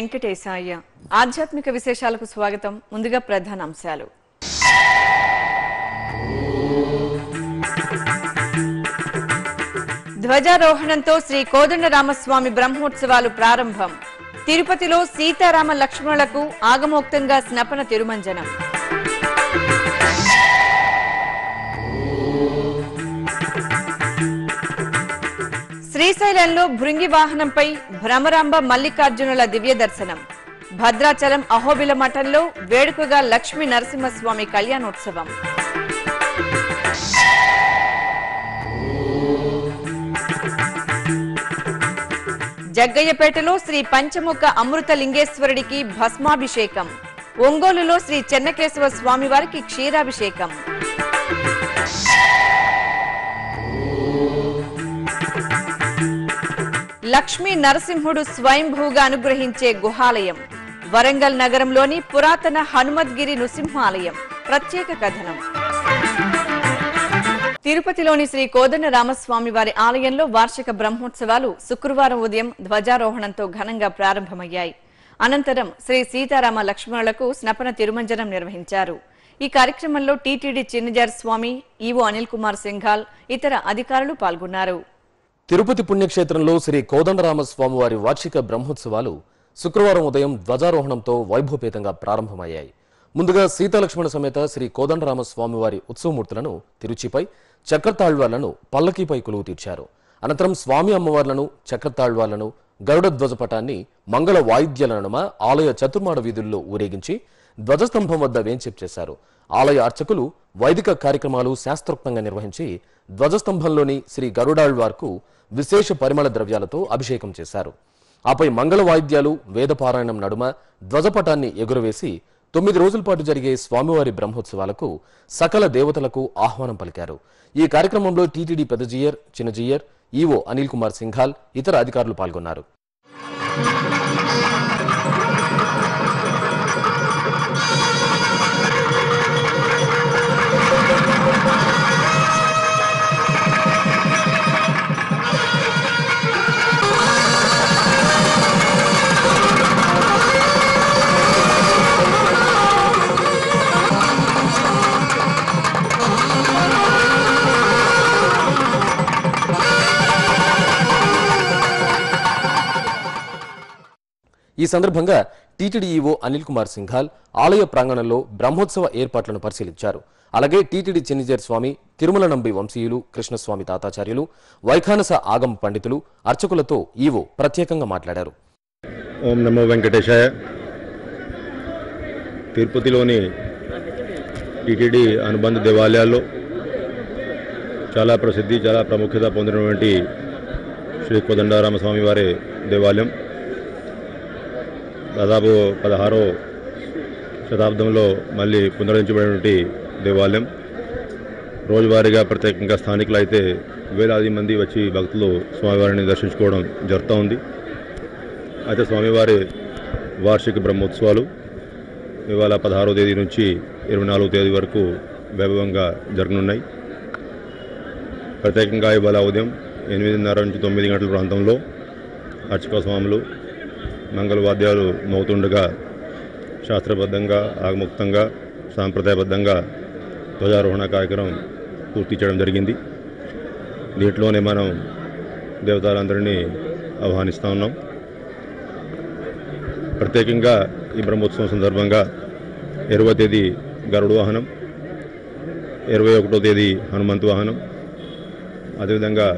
వెంకటేశాయ. ఆధ్యాత్మిక విశేషాలకు స్వాగతం. ముందుగా ప్రధాన అంశాలు. ధ్వజారోహణంతో శ్రీ కోదండరామస్వామి బ్రహ్మోత్సవాలు ప్రారంభం. తిరుపతిలో సీతారామ లక్ష్మణులకు ఆగమోక్తంగా స్నపన తిరుమంజనం. శ్రీశైలంలో భృంగి వాహనంపై భ్రమరాంబ మల్లికార్జునుల దివ్య దర్శనం. భద్రాచలం అహోబిల మఠంలో వేడుకగా లక్ష్మీ నరసింహస్వామి కళ్యాణోత్సవం. జగ్గయ్యపేటలో శ్రీ పంచముఖ అమృత లింగేశ్వరుడికి భస్మాభిషేకం. ఒంగోలులో శ్రీ చెన్నకేశవ స్వామివారికి క్షీరాభిషేకం. లక్ష్మీ నరసింహుడు స్వయంభూగా అనుగ్రహించే గుహాలయం. వరంగల్ నగరంలోని పురాతన హనుమద్గిరి నృసింహాలయం. ప్రత్యేక కథనం. తిరుపతిలోని శ్రీ కోదండ రామస్వామి వారి ఆలయంలో వార్షిక బ్రహ్మోత్సవాలు శుక్రవారం ఉదయం ధ్వజారోహణంతో ఘనంగా ప్రారంభమయ్యాయి. అనంతరం శ్రీ సీతారామ లక్ష్మణులకు స్నపన తిరుమంజనం నిర్వహించారు. ఈ కార్యక్రమంలో టీటీడీ చిన్నజార్ స్వామి ఈవో అనిల్ కుమార్ సింఘాల్ ఇతర అధికారులు పాల్గొన్నారు. తిరుపతి పుణ్యక్షేత్రంలో శ్రీ కోదండరామస్వామివారి వార్షిక బ్రహ్మోత్సవాలు శుక్రవారం ఉదయం ధ్వజారోహణంతో వైభవపేతంగా ప్రారంభమయ్యాయి. ముందుగా సీతాలక్ష్మణ సమేత శ్రీ కోదండరామస్వామివారి ఉత్సవమూర్తులను తిరుచిపై చక్రతాళ్వాలను పల్లకీపై కొలువు తీర్చారు. అనంతరం స్వామి అమ్మవార్లను చక్రతాళ్వాలను గరుడ ధ్వజపటాన్ని మంగళ వాయిద్యాల నడుమ ఆలయ చతుర్మాడ వీధుల్లో ఊరేగించి ధ్వజస్తంభం వద్ద వేంచేపు చేశారు. ఆలయ అర్చకులు వైదిక కార్యక్రమాలు శాస్త్రోక్తంగా నిర్వహించి ధ్వజస్తంభంలోని శ్రీ గరుడాళ్వార్కు విశేష పరిమళ ద్రవ్యాలతో అభిషేకం చేశారు. ఆపై మంగళ వాయిద్యాలు వేదపారాయణం నడుమ ధ్వజపటాన్ని ఎగురవేసి తొమ్మిది రోజుల పాటు జరిగే స్వామివారి బ్రహ్మోత్సవాలకు సకల దేవతలకు ఆహ్వానం పలికారు. ఈ కార్యక్రమంలో టీటీడీ పెద్దజీయర్ చిన్నజీయర్ ఈవో అనిల్ కుమార్ సింఘాల్ ఇతర అధికారులు పాల్గొన్నారు. ఈ సందర్భంగా టీటీడీ ఈవో అనిల్ కుమార్ సింఘాల్ ఆలయ ప్రాంగణంలో బ్రహ్మోత్సవ ఏర్పాట్లను పరిశీలించారు. అలాగే టీటీడీ చెన్నిజేర్ స్వామి తిరుమల నంబి వంశీయులు కృష్ణస్వామి తాతాచార్యులు వైఖానస ఆగమ పండితులు అర్చకులతో ఈవో ప్రత్యేకంగా మాట్లాడారు. ఓం నమో వెంకటేశాయ. తిరుపతిలోని టీటీడీ అనుబంధ దేవాలయాల్లో చాలా ప్రసిద్ధి చాలా ప్రాముఖ్యత పొందినటువంటి శ్రీ కోదండరామస్వామి వారి దేవాలయం. దాదాపు పదహారో శతాబ్దంలో మళ్ళీ పునరుద్ధరించబడినటువంటి దేవాలయం. రోజువారీగా ప్రత్యేకంగా స్థానికులు అయితే వేలాది మంది వచ్చి భక్తులు స్వామివారిని దర్శించుకోవడం జరుగుతూ ఉంది. అయితే స్వామివారి వార్షిక బ్రహ్మోత్సవాలు ఇవాళ పదహారో తేదీ నుంచి ఇరవై నాలుగో తేదీ వరకు వైభవంగా జరగనున్నాయి. ప్రత్యేకంగా ఇవాళ ఉదయం ఎనిమిదిన్నర నుంచి తొమ్మిది గంటల ప్రాంతంలో అర్చక స్వాములు మంగళవాద్యాలు మోగుతుండగా శాస్త్రబద్ధంగా ఆగముక్తంగా సాంప్రదాయబద్ధంగా ధ్వజారోహణ కార్యక్రమం పూర్తి చేయడం జరిగింది. దీంట్లోనే మనం దేవతలందరినీ ఆహ్వానిస్తూ ఉన్నాం. ప్రత్యేకంగా ఈ బ్రహ్మోత్సవం సందర్భంగా ఇరవై తేదీ గరుడు వాహనం ఇరవై ఒకటో తేదీ హనుమంతు వాహనం అదేవిధంగా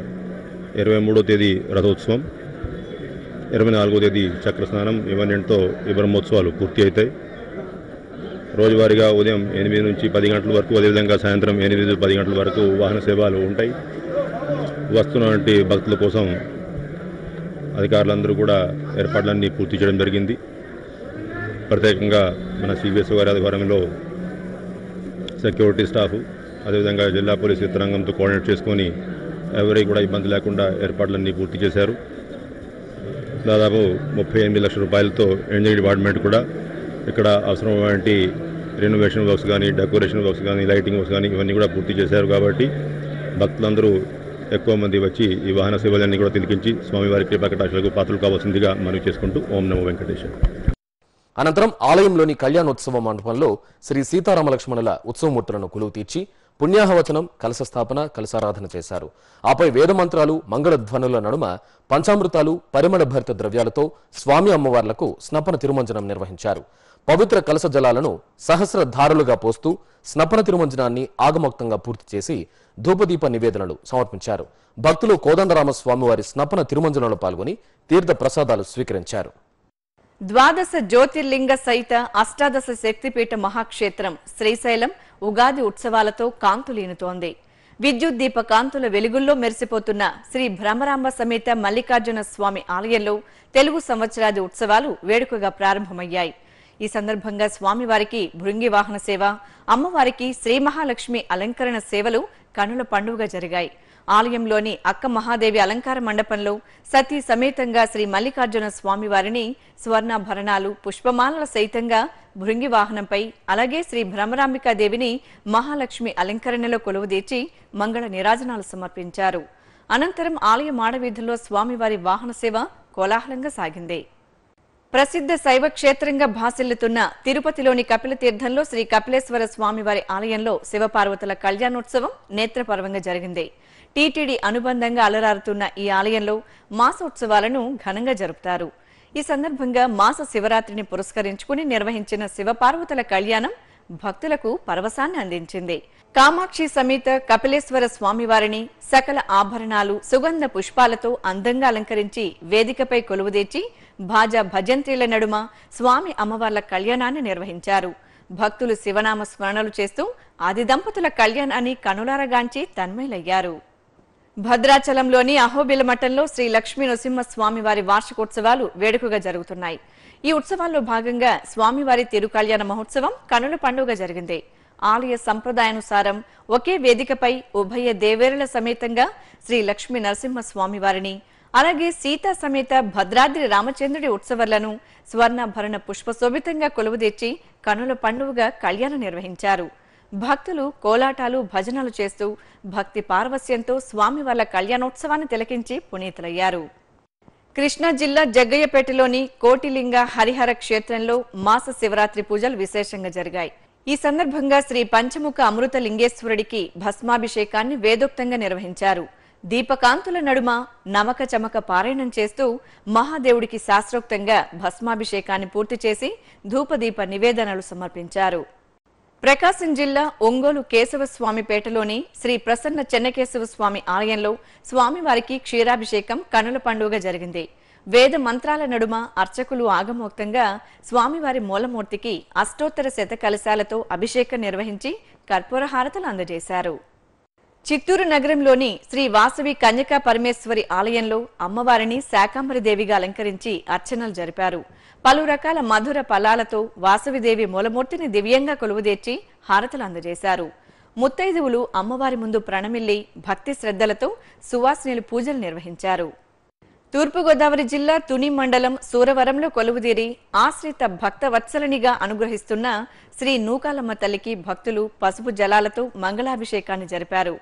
ఇరవై మూడో తేదీ రథోత్సవం ఇరవై నాలుగో తేదీ చక్రస్నానం ఇవన్నింటితో ఈ బ్రహ్మోత్సవాలు పూర్తి అవుతాయి. రోజువారీగా ఉదయం ఎనిమిది నుంచి పది గంటల వరకు అదేవిధంగా సాయంత్రం ఎనిమిది పది గంటల వరకు వాహన సేవలు ఉంటాయి. వస్తున్నటువంటి భక్తుల కోసం అధికారులందరూ కూడా ఏర్పాట్లన్నీ పూర్తి చేయడం జరిగింది. ప్రత్యేకంగా మన సిబిఎస్ గారి ఆధ్వర్యంలో సెక్యూరిటీ స్టాఫ్ అదేవిధంగా జిల్లా పోలీసు యంత్రాంగంతో కోఆర్డినేట్ చేసుకొని ఎవరికి కూడా ఇబ్బంది లేకుండా ఏర్పాట్లన్నీ పూర్తి చేశారు. దాదాపు ముప్పై ఎనిమిది లక్షల రూపాయలతో ఇంజనీరింగ్ డిపార్ట్మెంట్ కూడా ఇక్కడ అవసరమైనటువంటి రెనోవేషన్ వర్క్స్ కానీ డెకరేషన్ వర్క్స్ కానీ లైటింగ్ వర్క్స్ కానీ ఇవన్నీ కూడా పూర్తి చేశారు కాబట్టి భక్తులందరూ ఎక్కువ మంది వచ్చి ఈ వాహన సేవలన్నీ కూడా తిలికించి స్వామివారి కృపాకటాక్షలకు పాత్రలు కావాల్సిందిగా మనవి చేసుకుంటూ ఓం నమో వెంకటేశ్వర అనంతరం ఆలయంలోని కళ్యాణోత్సవ మండపంలో శ్రీ సీతారామ లక్ష్మణుల ఉత్సవమూర్తులను కొలువు తీర్చి పుణ్యాహవచనం కలశ స్థాపన కలశారాధన చేశారు. ఆపై వేదమంత్రాలు మంగళధ్వనుల నడుమ పంచామృతాలు పరిమళ భరిత ద్రవ్యాలతో స్వామి అమ్మవార్లకు స్నపన తిరుమంజనం నిర్వహించారు. పవిత్ర కలశ జలాలను సహస్ర ధారలుగా పోస్తూ స్నపన తిరుమంజనాన్ని ఆగమోక్తంగా పూర్తి చేసి ధూపదీప నివేదనలు సమర్పించారు. భక్తులు కోదండరామ స్వామివారి స్నపన తిరుమంజనంలో పాల్గొని తీర్థ ప్రసాదాలు స్వీకరించారు. ద్వాదశ జ్యోతిర్లింగ సహిత అష్టాదశ శక్తిపీఠ మహాక్షేత్రం శ్రీశైలం ఉగాది ఉత్సవాలతో కాంతులీనుతోంది. విద్యుత్ దీప కాంతుల వెలుగుల్లో మెరిసిపోతున్న శ్రీ భ్రమరాంబ సమేత మల్లికార్జున స్వామి ఆలయంలో తెలుగు సంవత్సరాది ఉత్సవాలు వేడుకగా ప్రారంభమయ్యాయి. ఈ సందర్భంగా స్వామివారికి భృంగి వాహన సేవ అమ్మవారికి శ్రీ మహాలక్ష్మి అలంకరణ సేవలు కనుల పండుగ జరిగాయి. ఆలయంలోని అక్క మహాదేవి అలంకార మండపంలో సతీ సమేతంగా శ్రీ మల్లికార్జున స్వామివారిని స్వర్ణాభరణాలు పుష్పమాలల సహితంగా భృంగి వాహనంపై అలాగే శ్రీ భ్రమరాంబికాదేవిని మహాలక్ష్మి అలంకరణలో కొలువుదీర్చి మంగళ నిరాజనాలు సమర్పించారు. అనంతరం ఆలయ మాడవీధుల్లో స్వామివారి వాహన సేవ కోలాహలంగా సాగింది. ప్రసిద్ధ శైవ క్షేత్రంగా భాసిల్లుతున్న తిరుపతిలోని కపిల తీర్థంలో శ్రీ కపిలేశ్వర స్వామివారి ఆలయంలో శివపార్వతుల కళ్యాణోత్సవం నేత్రపర్వంగా జరిగింది. టీటీడీ అనుబంధంగా అలరారుతున్న ఈ ఆలయంలో మాసోత్సవాలను ఘనంగా జరుపుతారు. ఈ సందర్భంగా మాస శివరాత్రిని పురస్కరించుకుని నిర్వహించిన శివపార్వతుల కళ్యాణం భక్తులకు పరవశాన్ని అందించింది. కామాక్షి సమేత కపిలేశ్వర స్వామివారిని సకల ఆభరణాలు సుగంధ పుష్పాలతో అందంగా అలంకరించి వేదికపై కొలువుదీర్చి భాజా భజంత్రీల నడుమ స్వామి అమ్మవార్ల కళ్యాణాన్ని నిర్వహించారు. భక్తులు శివనామ స్మరణలు చేస్తూ ఆది దంపతుల కళ్యాణాన్ని కనులారగాంచి తన్మయులయ్యారు. భద్రాచలంలోని అహోబిల మఠంలో శ్రీ లక్ష్మీ నృసింహస్వామి వారి వార్షికోత్సవాలు వేడుకగా జరుగుతున్నాయి. ఈ ఉత్సవాల్లో భాగంగా స్వామివారి తిరుకళ్యాణ మహోత్సవం కనుల పండుగ జరిగింది. ఆలయ సంప్రదాయానుసారం ఒకే వేదికపై ఉభయ దేవేరుల సమేతంగా శ్రీ లక్ష్మీ నరసింహస్వామివారిని అలాగే సీతా సమేత భద్రాద్రి రామచంద్రుడి ఉత్సవాలను స్వర్ణాభరణ పుష్పశోభితంగా కొలువుదీర్చి కనుల పండుగగా కళ్యాణం నిర్వహించారు. భక్తులు కోలాటాలు భజనలు చేస్తూ భక్తి పార్వస్యంతో స్వామి వాళ్ళ కళ్యాణోత్సవాన్ని తిలకించి పునీతులయ్యారు. కృష్ణా జిల్లా జగ్గయ్యపేటలోని కోటిలింగ హరిహర క్షేత్రంలో మాస శివరాత్రి పూజలు విశేషంగా జరిగాయి. ఈ సందర్భంగా శ్రీ పంచముఖ అమృత లింగేశ్వరుడికి భస్మాభిషేకాన్ని వేదోక్తంగా నిర్వహించారు. దీపకాంతుల నడుమ నమక చమక పారాయణం చేస్తూ మహాదేవుడికి శాస్త్రోక్తంగా భస్మాభిషేకాన్ని పూర్తి చేసి ధూపదీప నివేదనలు సమర్పించారు. ప్రకాశం జిల్లా ఒంగోలు కేశవస్వామిపేటలోని శ్రీ ప్రసన్న చెన్నకేశవస్వామి ఆలయంలో స్వామివారికి క్షీరాభిషేకం కనుల పండుగ జరిగింది. వేద మంత్రాల నడుమ అర్చకులు ఆగమోక్తంగా స్వామివారి మూలమూర్తికి అష్టోత్తర శత కలశాలతో అభిషేకం నిర్వహించి కర్పూర హారతలు అందజేశారు. చిత్తూరు నగరంలోని శ్రీ వాసవి కన్యకా పరమేశ్వరి ఆలయంలో అమ్మవారిని శాకాంబరిదేవిగా అలంకరించి అర్చనలు జరిపారు. పలు రకాల మధుర ఫలాలతో వాసవిదేవి మూలమూర్తిని దివ్యంగా కొలువుదీర్చి హారతలు అందజేశారు. ముత్తైదువులు అమ్మవారి ముందు ప్రణమిల్లి భక్తి శ్రద్ధలతో సువాసినులు పూజలు నిర్వహించారు. తూర్పుగోదావరి జిల్లా తుని మండలం సూరవరంలో కొలువుదీరి ఆశ్రిత భక్త వత్సలనిగా అనుగ్రహిస్తున్న శ్రీ నూకాలమ్మ తల్లికి భక్తులు పసుపు జలాలతో మంగళాభిషేకాన్ని జరిపారు.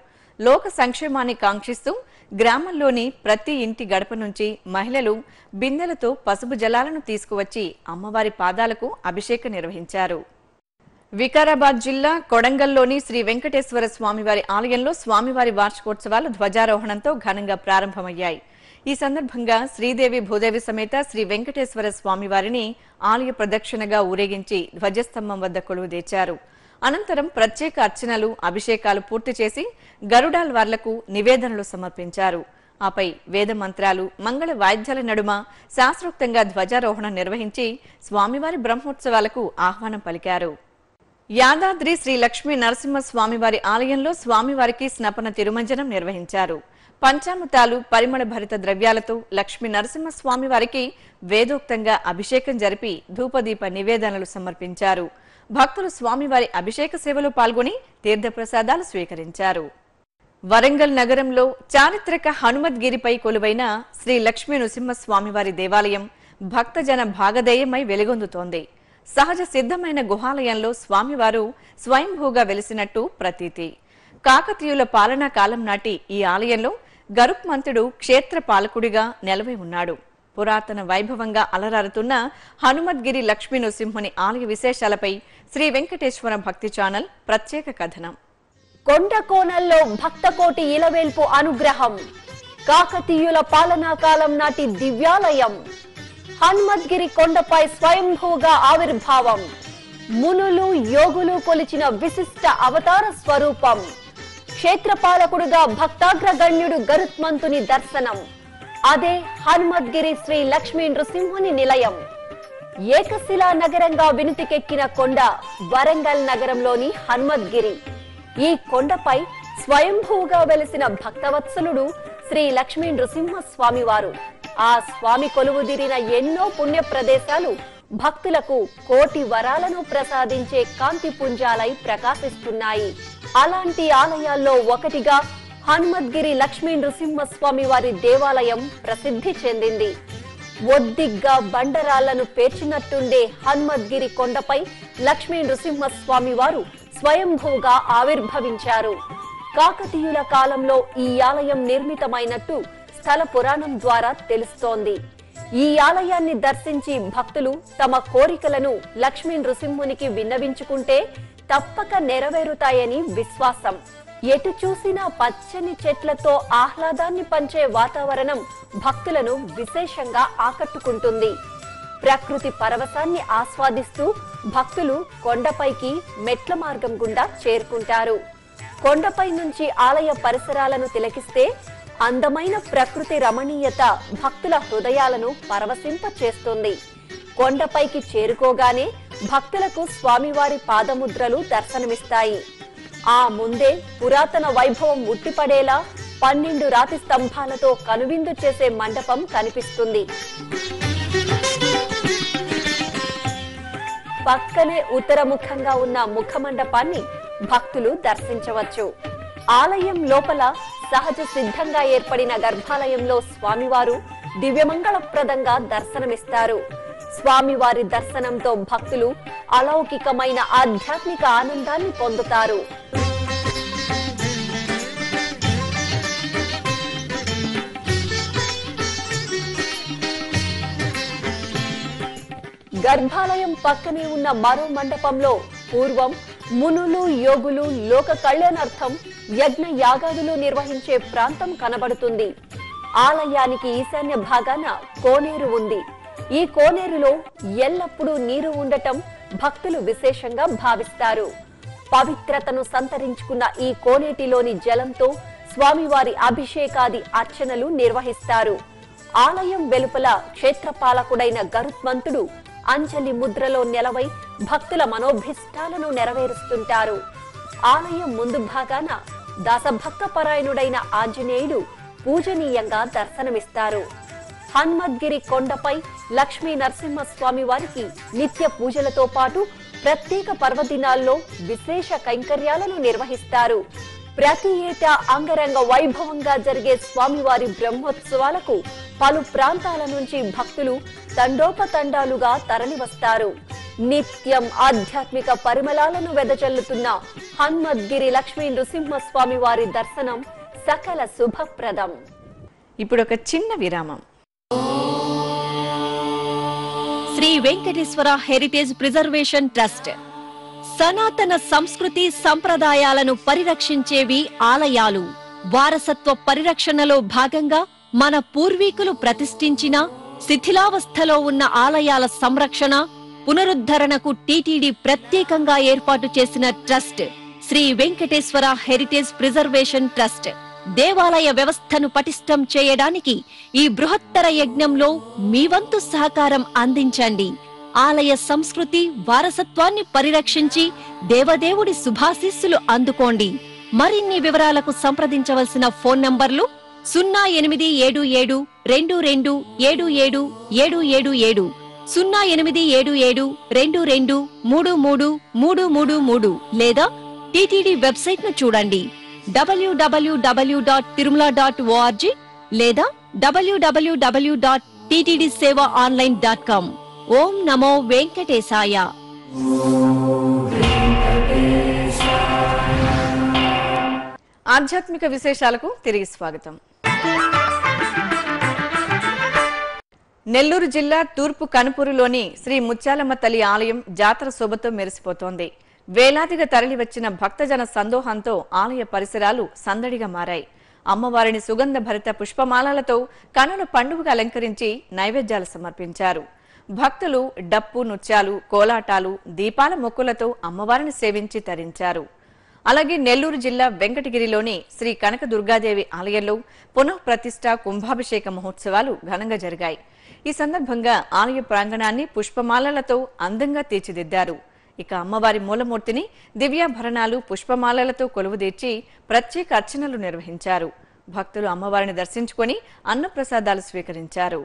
లోక సంక్షేమాన్ని కాంక్షిస్తూ గ్రామంలోని ప్రతి ఇంటి గడప నుంచి మహిళలు బిందెలతో పసుపు జలాలను తీసుకువచ్చి అమ్మవారి పాదాలకు అభిషేకం నిర్వహించారు. వికారాబాద్ జిల్లా కొడంగల్లోని శ్రీ వెంకటేశ్వర స్వామివారి ఆలయంలో స్వామివారి వార్షికోత్సవాలు ధ్వజారోహణంతో ఘనంగా ప్రారంభమయ్యాయి. ఈ సందర్భంగా శ్రీదేవి భూదేవి సమేత శ్రీ వెంకటేశ్వర స్వామివారిని ఆలయ ప్రదక్షిణగా ఊరేగించి ధ్వజస్తంభం వద్ద కొలువుదీర్చారు అనంతరం ప్రత్యేక అర్చనలు అభిషేకాలు పూర్తి చేసి గరుడాల్వార్లకు నివేదనలు సమర్పించారు. ఆపై వేద మంత్రాలు మంగళ వాయిద్యాల నడుమ శాస్త్రోక్తంగా ధ్వజారోహణ నిర్వహించి స్వామివారి బ్రహ్మోత్సవాలకు ఆహ్వానం పలికారు. యాదాద్రి శ్రీ లక్ష్మీ నరసింహ స్వామివారి ఆలయంలో స్వామివారికి స్నపన తిరుమంజనం నిర్వహించారు. పంచామృతాలు పరిమళ భరిత ద్రవ్యాలతో లక్ష్మీ నరసింహ స్వామివారికి వేదోక్తంగా అభిషేకం జరిపి ధూపదీప నివేదనలు సమర్పించారు. భక్తులు స్వామివారి అభిషేక సేవలో పాల్గొని తీర్థప్రసాదాలు స్వీకరించారు. వరంగల్ నగరంలో చారిత్రక హనుమద్గిరిపై కొలువైన శ్రీ లక్ష్మీ నృసింహస్వామివారి దేవాలయం భక్తజన భాగధేయమై వెలుగొందుతోంది. సహజ సిద్ధమైన గుహాలయంలో స్వామివారు స్వయంభూగా వెలిసినట్టు ప్రతీతి. కాకతీయుల పాలనా కాలం నాటి ఈ ఆలయంలో గరుక్మంతుడు క్షేత్ర పాలకుడిగా నెలవై ఉన్నాడు. పురాతన వైభవంగా అలరారుతున్న హనుమద్గిరి లక్ష్మీ నృసింహుని ఆలయ విశేషాలపై శ్రీ వెంకటేశ్వర భక్తి ఛానల్ ప్రత్యేక కథనం. కొండ కోణంలో భక్తకోటి ఇలవేల్పు అనుగ్రహం. కాకతీయుల పాలనా కాలం నాటి దివ్యాలయం. హనుమద్గిరి కొండపై స్వయంభూగా ఆవిర్భావం. మునులు యోగులు కొలిచిన విశిష్ట అవతార స్వరూపం. క్షేత్రపాలకుడుగా భక్తాగ్రగణ్యుడు గరుత్మంతుని దర్శనం. అదే హనుమద్గిరి శ్రీ లక్ష్మీ నృసింహుని నిలయం. ఏకశిలా నగరంగా వినుతికెక్కిన కొండ వరంగల్ నగరంలోని హనుమద్గిరి. ఈ కొండపై స్వయంభూగా వెలిసిన భక్తవత్సలుడు శ్రీ లక్ష్మీ నృసింహ స్వామివారు ఆ స్వామి కొలువుదిరిన ఎన్నో పుణ్య ప్రదేశాలు భక్తులకు కోటి వరాలను ప్రసాదించే కాంతి పుంజాలై ప్రకాశిస్తున్నాయి. అలాంటి ఆలయాల్లో ఒకటిగా హనుమద్గిరి లక్ష్మీ నృసింహస్వామి వారి దేవాలయం ప్రసిద్ధి చెందింది. ఒద్దిగ్గా బండరాళ్ళను పేర్చినట్టుండే హనుమద్గిరి కొండపై లక్ష్మీ నృసింహస్వామి వారు స్వయంభూగా ఆవిర్భవించారు. కాకతీయుల కాలంలో ఈ ఆలయం నిర్మితమైనట్టు స్థల పురాణం ద్వారా తెలుస్తోంది. ఈ ఆలయాన్ని దర్శించి భక్తులు తమ కోరికలను లక్ష్మీ నృసింహునికి విన్నవించుకుంటే తప్పక నెరవేరుతాయని విశ్వాసం. ఎటు చూసినా పచ్చని చెట్లతో ఆహ్లాదాన్ని పంచే వాతావరణం భక్తులను విశేషంగా ఆకట్టుకుంటుంది. ప్రకృతి పరవశాన్ని ఆస్వాదిస్తూ భక్తులు కొండపైకి మెట్ల మార్గం గుండా చేరుకుంటారు. కొండపై నుంచి ఆలయ పరిసరాలను తిలకిస్తే అందమైన ప్రకృతి రమణీయత భక్తుల హృదయాలను పరవశింప చేస్తుంది. కొండపైకి చేరుకోగానే భక్తులకు స్వామివారి పాదముద్రలు దర్శనమిస్తాయి. ఆ ముందే పురాతన వైభవం ఉట్టిపడేలా పన్నెండు రాతి స్తంభాలతో కనువిందు చేసే మండపం కనిపిస్తుంది. పక్కనే ఉత్తరముఖంగా ఉన్న ముఖమండపాన్ని భక్తులు దర్శించవచ్చు. ఆలయం లోపల సహజ సిద్ధంగా ఏర్పడిన గర్భాలయంలో స్వామివారు దివ్యమంగళప్రదంగా దర్శనమిస్తారు. స్వామివారి దర్శనంతో భక్తులు అలౌకికమైన ఆధ్యాత్మిక ఆనందాన్ని పొందుతారు. గర్భాలయం పక్కనే ఉన్న మరో మండపంలో పూర్వం మునులు యోగులు లోక కళ్యాణార్థం యజ్ఞ యాగాదులు నిర్వహించే ప్రాంతం కనబడుతుంది. ఆలయానికి ఈశాన్య భాగాన కోనేరు ఉంది. ఈ కోనేరులో ఎల్లప్పుడూ నీరు ఉండటం భక్తులు విశేషంగా భావిస్తారు. పవిత్రతను సంతరించుకున్న ఈ కోనేటిలోని జలంతో స్వామివారి అభిషేకాది అర్చనలు నిర్వహిస్తారు. ఆలయం వెలుపల క్షేత్రపాలకుడైన గరుత్మంతుడు అంజలి ముద్రలో నెలవై భక్తుల మనోభిష్టాలను నెరవేరుస్తుంటారు. ఆలయం ముందు భాగాన దాసభక్త పరాయణుడైన ఆంజనేయుడు పూజనీయంగా దర్శనమిస్తారు. హన్మద్గిరి కొండపై లక్ష్మీ నరసింహస్వామి వారికి నిత్య పూజలతో పాటు ప్రత్యేక పర్వదినాల్లో విశేష కైంకర్యాలను నిర్వహిస్తారు. ప్రతి ఏటా అంగరంగ వైభవంగా జరిగే స్వామివారి బ్రహ్మోత్సవాలకు పలు ప్రాంతాల నుంచి భక్తులు తండోపతండాలుగా తరలివస్తారు. నిత్యం ఆధ్యాత్మిక పరిమళాలను వెదజల్లుతున్న హనుమద్గిరి లక్ష్మీ నృసింహస్వామి వారి దర్శనం సకల శుభప్రదం. ఇప్పుడు ఒక చిన్న విరామం. Sri Venkateswara heritage preservation trust. సనాతన సంస్కృతి సంప్రదాయాలను పరిరక్షించేవి ఆలయాలు. వారసత్వ పరిరక్షణలో భాగంగా మన పూర్వీకులు ప్రతిష్ఠించిన శిథిలావస్థలో ఉన్న ఆలయాల సంరక్షణ పునరుద్ధరణకు టీటీడీ ప్రత్యేకంగా ఏర్పాటు చేసిన trust Sri Venkateswara heritage preservation trust దేవాలయ వ్యవస్థను పటిష్టం చేయడానికి ఈ బృహత్తర యజ్ఞంలో మీ వంతు సహకారం అందించండి. ఆలయ సంస్కృతి వారసత్వాన్ని పరిరక్షించి దేవదేవుడి శుభాశీస్సులు అందుకోండి. మరిన్ని వివరాలకు సంప్రదించవలసిన ఫోన్ నంబర్లు సున్నా ఎనిమిది ఏడు ఏడు రెండు రెండు ఏడు ఏడు ఏడు ఏడు ఏడు సున్నా ఎనిమిది ఏడు ఏడు రెండు రెండు మూడు మూడు మూడు మూడు మూడు లేదా టిటిడి వెబ్సైట్ను చూడండి W W W dot Tirumala dot ORG లేదా W W W dot TTD Seva online dot com. ఓం నమో వెంకటేశాయ. ఆధ్యాత్మిక విశేషాలకు తిరిగి స్వాగతం. నెల్లూరు జిల్లా తూర్పు కనుపూరులోని శ్రీ ముత్యాలమ్మ తల్లి ఆలయం జాతర శోభతో మెరిసిపోతోంది. వేలాదిగా తరలివచ్చిన భక్తజన సందోహంతో ఆలయ పరిసరాలు సందడిగా మారాయి. అమ్మవారిని సుగంధ భరిత పుష్పమాలలతో కనుల పండుగగా అలంకరించి నైవేద్యాలు సమర్పించారు. భక్తులు డప్పు నృత్యాలు కోలాటాలు దీపాల మొక్కులతో అమ్మవారిని సేవించి తరించారు. అలాగే నెల్లూరు జిల్లా వెంకటగిరిలోని శ్రీ కనక దుర్గాదేవి ఆలయంలో పునః ప్రతిష్ట కుంభాభిషేక మహోత్సవాలు ఘనంగా జరిగాయి. ఈ సందర్భంగా ఆలయ ప్రాంగణాన్ని పుష్పమాలలతో అందంగా తీర్చిదిద్దారు. ఇక అమ్మవారి మూలమూర్తిని దివ్యాభరణాలు పుష్పమాలలతో కొలువుదీర్చి ప్రత్యేక అర్చనలు నిర్వహించారు. భక్తులు అమ్మవారిని దర్శించుకొని అన్నప్రసాదాలు స్వీకరించారు.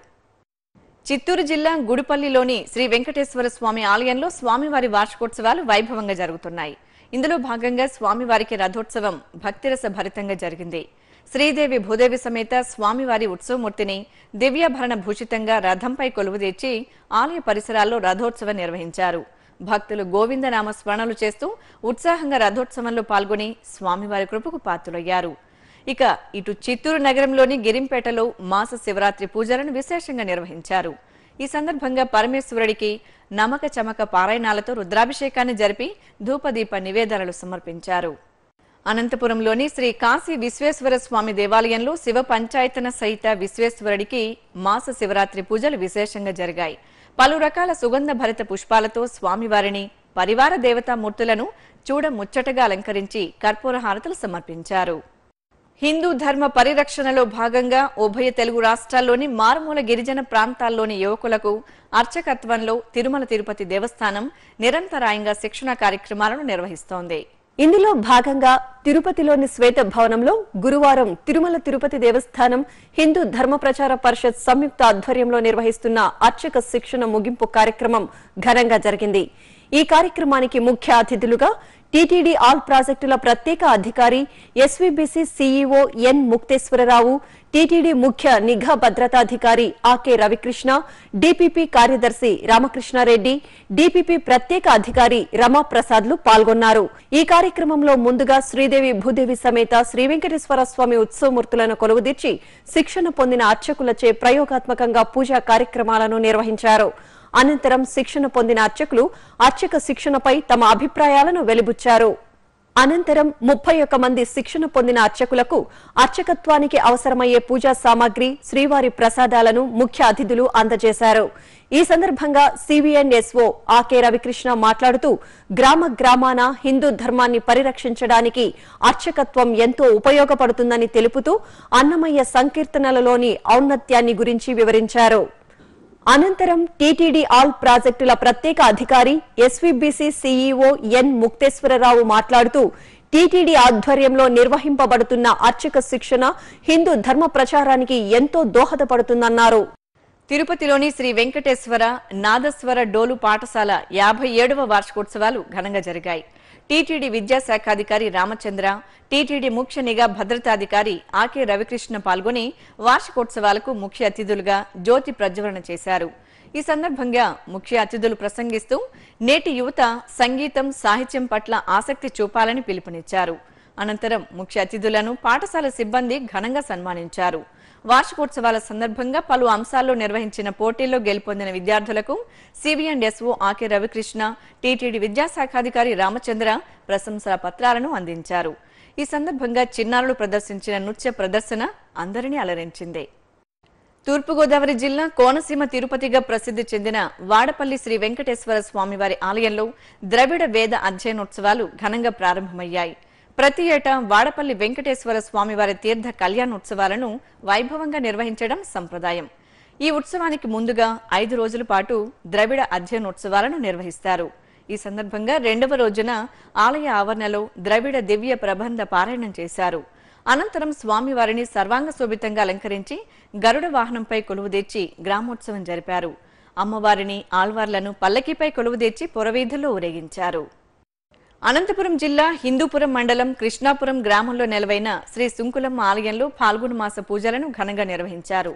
చిత్తూరు జిల్లా గుడిపల్లిలోని శ్రీ వెంకటేశ్వర స్వామి ఆలయంలో స్వామివారి వార్షికోత్సవాలు వైభవంగా జరుగుతున్నాయి. ఇందులో భాగంగా స్వామివారికి రథోత్సవం భక్తిరస భరితంగా జరిగింది. శ్రీదేవి భూదేవి సమేత స్వామివారి ఉత్సవమూర్తిని దివ్యాభరణ భూషితంగా రథంపై కొలువుదీర్చి ఆలయ పరిసరాల్లో రథోత్సవం నిర్వహించారు. భక్తులు గోవిందనామ స్మరణలు చేస్తూ ఉత్సాహంగా రథోత్సవంలో పాల్గొని స్వామివారి కృపకు పాత్రులయ్యారు. ఇక ఇటు చిత్తూరు నగరంలోని గిరింపేటలో మాస శివరాత్రి పూజలను విశేషంగా నిర్వహించారు. ఈ సందర్భంగా పరమేశ్వరుడికి నమక చమక పారాయణాలతో రుద్రాభిషేకాన్ని జరిపి ధూపదీప నివేదనలు సమర్పించారు. అనంతపురంలోని శ్రీ కాశీ విశ్వేశ్వర స్వామి దేవాలయంలో శివ పంచాయతన సహిత విశ్వేశ్వరుడికి మాస శివరాత్రి పూజలు విశేషంగా జరిగాయి. పలు రకాల సుగంధ భరిత పుష్పాలతో స్వామివారిని పరివార దేవతామూర్తులను చూడ ముచ్చటగా అలంకరించి కర్పూర హారతులు సమర్పించారు. హిందూ ధర్మ పరిరక్షణలో భాగంగా ఉభయ తెలుగు రాష్ట్రాల్లోని మారుమూల గిరిజన ప్రాంతాల్లోని యువకులకు అర్చకత్వంలో తిరుమల తిరుపతి దేవస్థానం నిరంతరాయంగా శిక్షణ కార్యక్రమాలను నిర్వహిస్తోంది. ఇందులో భాగంగా తిరుపతిలోని శ్వేత భవనంలో గురువారం తిరుమల తిరుపతి దేవస్థానం హిందూ ధర్మ ప్రచార పరిషత్ సంయుక్త ఆధ్వర్యంలో నిర్వహిస్తున్న అర్చక శిక్షణ ముగింపు కార్యక్రమం ఘనంగా జరిగింది. ఈ కార్యక్రమానికి ముఖ్య అతిథులుగా టీటీడీ ఆల్ ప్రాజెక్టుల ప్రత్యేక అధికారి SVBC CEO N Mukteswararao TTD ముఖ్య నిఘా భద్రతాధికారి ఆకే రవికృష్ణ డీపీపీ కార్యదర్శి రామకృష్ణారెడ్డి డీపీపీ ప్రత్యేక అధికారి రమాప్రసాద్లు పాల్గొన్నారు. ఈ కార్యక్రమంలో ముందుగా శ్రీదేవి భూదేవి సమేత శ్రీ వెంకటేశ్వర స్వామి ఉత్సవమూర్తులను కొలువుదీర్చి శిక్షణ పొందిన అర్చకులచే ప్రయోగాత్మకంగా పూజా కార్యక్రమాలను నిర్వహించారు. అనంతరం శిక్షణ పొందిన అర్చకులు అర్చక శిక్షణపై తమ అభిప్రాయాలను వెలిబుచ్చారు. అనంతరం ముప్పై ఒక్క మంది శిక్షణ పొందిన అర్చకులకు అర్చకత్వానికి అవసరమయ్యే పూజా సామాగ్రి శ్రీవారి ప్రసాదాలను ముఖ్య అతిథులు అందజేశారు. ఈ సందర్భంగా సివిఎన్ఎస్ఓ ఆకే రవికృష్ణ మాట్లాడుతూ గ్రామ గ్రామాన హిందూ ధర్మాన్ని పరిరక్షించడానికి అర్చకత్వం ఎంతో ఉపయోగపడుతుందని తెలుపుతూ అన్నమయ్య సంకీర్తనలలోని ఔన్నత్యాన్ని గురించి వివరించారు. అనంతరం టీటీడీ ఆల్ ప్రాజెక్టుల ప్రత్యేక అధికారి ఎస్వీబీసీ సీఈఓ ఎన్ ముక్తేశ్వరరావు మాట్లాడుతూ టీటీడీ ఆధ్వర్యంలో నిర్వహింపబడుతున్న అర్చక శిక్షణ హిందూ ధర్మ ప్రచారానికి ఎంతో దోహదపడుతుందన్నారు. తిరుపతిలోని శ్రీ వెంకటేశ్వర నాదస్వర డోలు పాఠశాల యాభై ఏడవ వార్షికోత్సవాలు ఘనంగా జరిగాయి. టీటీడీ విద్యాశాఖాధికారి రామచంద్ర టీటీడీ ముఖ్య నిఘా భద్రతాధికారి ఆకే రవికృష్ణ పాల్గొని వార్షికోత్సవాలకు ముఖ్య అతిథులుగా జ్యోతి ప్రజ్వలన చేశారు. ఈ సందర్భంగా ముఖ్య అతిథులు ప్రసంగిస్తూ నేటి యువత సంగీతం సాహిత్యం పట్ల ఆసక్తి చూపాలని పిలుపునిచ్చారు. అనంతరం ముఖ్య అతిథులను పాఠశాల సిబ్బంది ఘనంగా సన్మానించారు. వార్షికోత్సవాల సందర్భంగా పలు అంశాల్లో నిర్వహించిన పోటీల్లో గెలుపొందిన విద్యార్థులకు సిబిఎండ్ఎస్ఓ ఆకే రవికృష్ణ టీటీడీ విద్యాశాఖాధికారి రామచంద్ర ప్రశంసల పత్రాలను అందించారు. ఈ సందర్భంగా చిన్నారులు ప్రదర్శించిన నృత్య ప్రదర్శన అందరినీ అలరించింది. తూర్పుగోదావరి జిల్లా కోనసీమ తిరుపతిగా ప్రసిద్ధి చెందిన వాడపల్లి శ్రీ వెంకటేశ్వర స్వామివారి ఆలయంలో ద్రవిడ వేద అధ్యయనోత్సవాలు ఘనంగా ప్రారంభమయ్యాయి. ప్రతి ఏటా వాడపల్లి వెంకటేశ్వర స్వామివారి తీర్థ కళ్యాణోత్సవాలను వైభవంగా నిర్వహించడం సంప్రదాయం. ఈ ఉత్సవానికి ముందుగా ఐదు రోజుల పాటు ద్రవిడ అధ్యయనోత్సవాలను నిర్వహిస్తారు. ఈ సందర్భంగా రెండవ రోజున ఆలయ ఆవరణలో ద్రవిడ దివ్య ప్రబంధ పారాయణం చేశారు. అనంతరం స్వామివారిని సర్వాంగ శోభితంగా అలంకరించి గరుడ వాహనంపై కొలువుదీర్చి గ్రామోత్సవం జరిపారు. అమ్మవారిని ఆళ్వార్లను పల్లకీపై కొలువుదీర్చి పురవీధుల్లో ఊరేగించారు. అనంతపురం జిల్లా హిందూపురం మండలం కృష్ణాపురం గ్రామంలో నెలవైన శ్రీ సుంకులమ్మ ఆలయంలో పాల్గొన మాస పూజలను ఘనంగా నిర్వహించారు.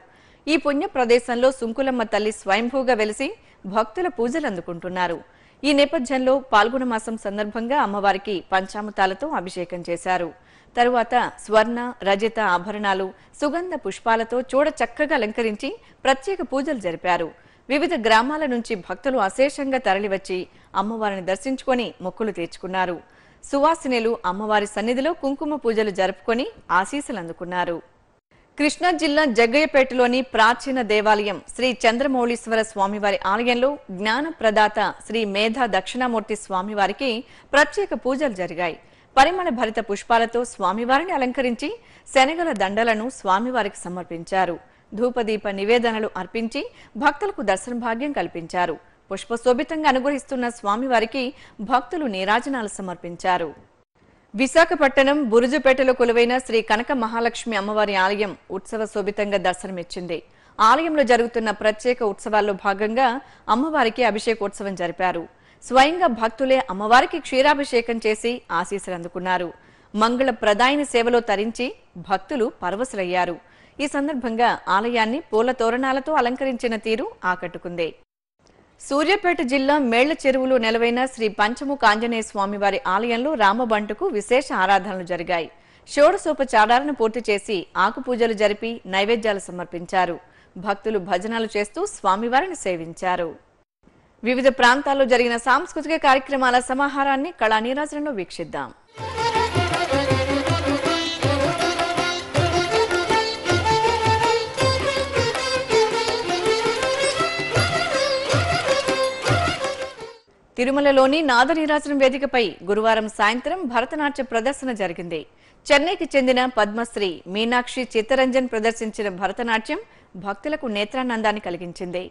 ఈ పుణ్య ప్రదేశంలో సుంకులమ్మ తల్లి స్వయంభూగా వెలిసి భక్తుల పూజలు అందుకుంటున్నారు. ఈ నేపథ్యంలో పాల్గొన మాసం సందర్భంగా అమ్మవారికి పంచామృతాలతో అభిషేకం చేశారు. తరువాత స్వర్ణ రజత ఆభరణాలు సుగంధ పుష్పాలతో చూడ చక్కగా అలంకరించి ప్రత్యేక పూజలు జరిపారు. వివిధ గ్రామాల నుంచి భక్తులు అశేషంగా తరలివచ్చి అమ్మవారిని దర్శించుకొని మొక్కులు తీర్చుకున్నారు. సువాసినులు అమ్మవారి సన్నిధిలో కుంకుమ పూజలు జరుపుకొని ఆశీస్సులు అందుకున్నారు కృష్ణా జిల్లా జగ్గయ్యపేటలోని ప్రాచీన దేవాలయం శ్రీ చంద్రమౌళీశ్వర స్వామివారి ఆలయంలో జ్ఞాన ప్రదాత శ్రీ మేధా దక్షిణామూర్తి స్వామివారికి ప్రత్యేక పూజలు జరిగాయి. పరిమళ భరిత పుష్పాలతో స్వామివారిని అలంకరించి శనగల దండలను స్వామివారికి సమర్పించారు. ధూపదీప నివేదనలు అర్పించి భక్తులకు దర్శన భాగ్యం కల్పించారు. పుష్పశోభితంగా అనుగ్రహిస్తున్న స్వామివారికి భక్తులు నీరాజనాలు సమర్పించారు. విశాఖపట్నం బురుజుపేటలో కొలువైన శ్రీ కనక మహాలక్ష్మి అమ్మవారి ఆలయం ఉత్సవ శోభితంగా దర్శనమిచ్చింది. ఆలయంలో జరుగుతున్న ప్రత్యేక ఉత్సవాల్లో భాగంగా అమ్మవారికి అభిషేకోత్సవం జరిపారు. స్వయంగా భక్తులే అమ్మవారికి క్షీరాభిషేకం చేసి ఆశీస్సులు అందుకున్నారు. మంగళ ప్రదాయని సేవలో తరించి భక్తులు పరవశులయ్యారు. ఈ సందర్భంగా ఆలయాన్ని పూల తోరణాలతో అలంకరించిన తీరు ఆకట్టుకుంది. సూర్యాపేట జిల్లా మేళ్ళ చెరువులో నెలవైన శ్రీ పంచముఖ ఆంజనేయ స్వామివారి ఆలయంలో రామబంటుకు విశేష ఆరాధనలు జరిగాయి. షోడశోపచారాలను పూర్తి చేసి ఆకుపూజలు జరిపి నైవేద్యాలు సమర్పించారు. భక్తులు భజనలు చేస్తూ స్వామివారిని సేవించారు. వివిధ ప్రాంతాల్లో జరిగిన సాంస్కృతిక కార్యక్రమాల సమాహారాన్ని కళా వీక్షిద్దాం. తిరుమలలోని నాదనీరాజనం వేదికపై గురువారం సాయంత్రం భరతనాట్య ప్రదర్శన జరిగింది. చెన్నైకి చెందిన పద్మశ్రీ మీనాక్షి చిత్తరంజన్ ప్రదర్శించిన భరతనాట్యం భక్తులకు నేత్రానందాన్ని కలిగించింది.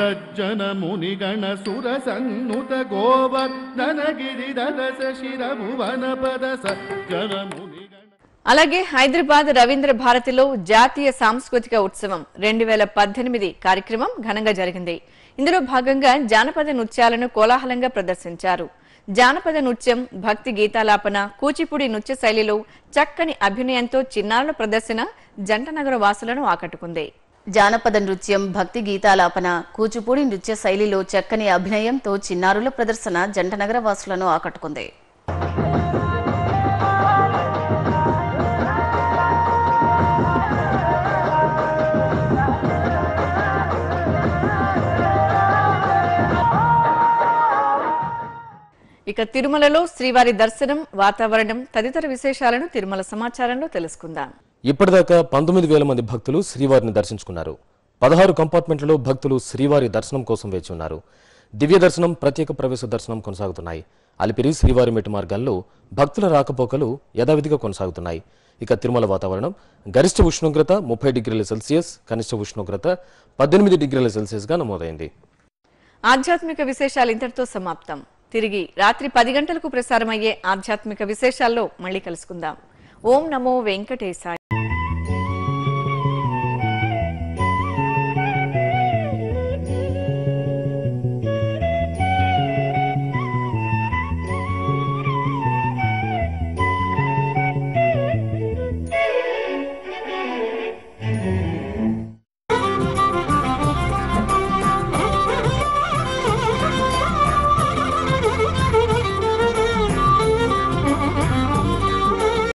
సజ్జన మునిగణ సుర సన్నుత గోవర్ధన గిరిధర శిర భువన పద సజ్జన అలాగే హైదరాబాద్ రవీంద్ర భారతిలో జాతీయ సాంస్కృతిక ఉత్సవం రెండు వేల పద్దెనిమిది కార్యక్రమం ఘనంగా జరిగింది. ఇందులో భాగంగా జానపద నృత్యాలను కోలాహలంగా ప్రదర్శించారు. జానపద నృత్యం భక్తి గీతాలాపన కూచిపూడి నృత్య శైలిలో చక్కని అభినయంతో చిన్నారుల ప్రదర్శన జంటనగర వాసులను ఆకట్టుకుంది. జానపద నృత్యం భక్తి గీతాలాపన కూచిపూడి నృత్య శైలిలో చక్కని అభినయంతో చిన్నారుల ప్రదర్శన జంటనగర వాసులను ఆకట్టుకుంది. ఇక తిరుమలలో శ్రీవారి దర్శనం వాతావరణం తదితర విశేషాలను తిరుమల సమాచారంలో తెలుసుకుందాం. ఇప్పటిదాకా పంతొమ్మిది వేల మంది భక్తులు శ్రీవారిని దర్శించుకున్నారు. పదహారు కంపార్ట్మెంట్లలో భక్తులు శ్రీవారి దర్శనం కోసం వేచి ఉన్నారు. దివ్య దర్శనం ప్రత్యేక ప్రవేశ దర్శనం కొనసాగుతున్నాయి. అలిపిరి శ్రీవారి మెట్టు మార్గాల్లో భక్తుల రాకపోకలు యథావిధిగా కొనసాగుతున్నాయి. ఇక తిరుమల వాతావరణం గరిష్ట ఉష్ణోగ్రత ముప్పై డిగ్రీల సెల్సియస్ కనిష్ట ఉష్ణోగ్రత పద్దెనిమిది డిగ్రీల సెల్సియస్గా నమోదైంది. ఆధ్యాత్మిక విశేషాలు ఇంతటితో సమాప్తం. తిరిగి రాత్రి పది గంటలకు ప్రసారమయ్యే ఆధ్యాత్మిక విశేషాల్లో మళ్ళీ కలుసుకుందాం. ఓం నమో వెంకటేశాయ